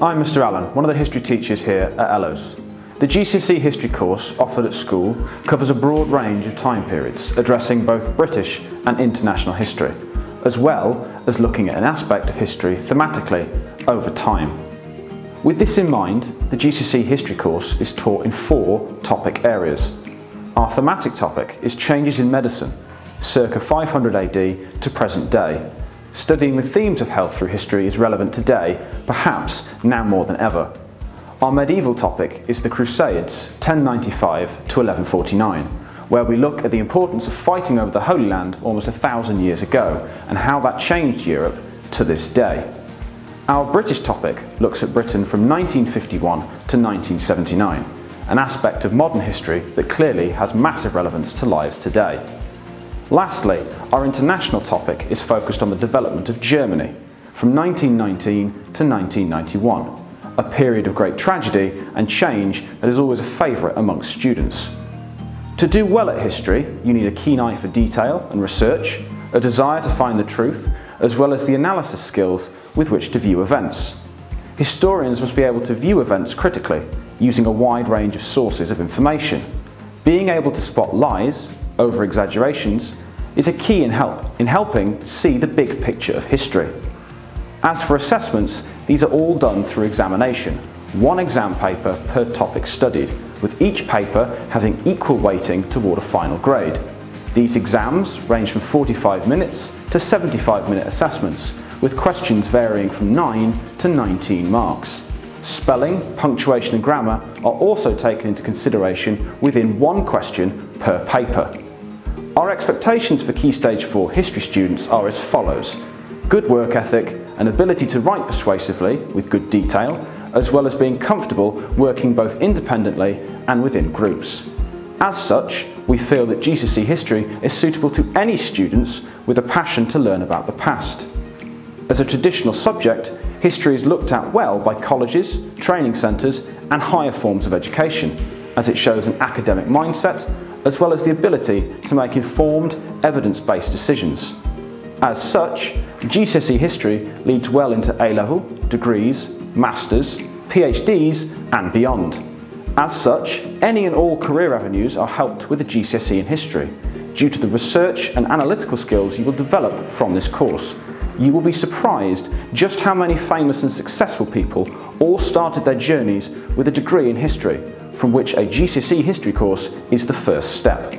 I'm Mr Allen, one of the history teachers here at Ellowes. The GCSE history course offered at school covers a broad range of time periods, addressing both British and international history, as well as looking at an aspect of history thematically over time. With this in mind, the GCSE history course is taught in four topic areas. Our thematic topic is changes in medicine, circa 500 AD to present day, Studying the themes of health through history is relevant today, perhaps now more than ever. Our medieval topic is the Crusades, 1095 to 1149, where we look at the importance of fighting over the Holy Land almost a thousand years ago and how that changed Europe to this day. Our British topic looks at Britain from 1951 to 1979, an aspect of modern history that clearly has massive relevance to lives today. Lastly, our international topic is focused on the development of Germany from 1919 to 1991, a period of great tragedy and change that is always a favourite amongst students. To do well at history, you need a keen eye for detail and research, a desire to find the truth, as well as the analysis skills with which to view events. Historians must be able to view events critically, using a wide range of sources of information. Being able to spot lies, over-exaggerations, is a key in, help, in helping see the big picture of history. As for assessments, these are all done through examination, one exam paper per topic studied, with each paper having equal weighting toward a final grade. These exams range from 45 minutes to 75 minute assessments, with questions varying from 9 to 19 marks. Spelling, punctuation and grammar are also taken into consideration within one question per paper. Our expectations for Key Stage 4 history students are as follows. Good work ethic, an ability to write persuasively with good detail, as well as being comfortable working both independently and within groups. As such, we feel that GCSE history is suitable to any students with a passion to learn about the past. As a traditional subject, history is looked at well by colleges, training centres and higher forms of education, as it shows an academic mindset as well as the ability to make informed, evidence-based decisions. As such, GCSE history leads well into A-level, degrees, masters, PhDs and beyond. As such, any and all career avenues are helped with a GCSE in history, due to the research and analytical skills you will develop from this course. You will be surprised just how many famous and successful people all started their journeys with a degree in history, from which a GCSE history course is the first step.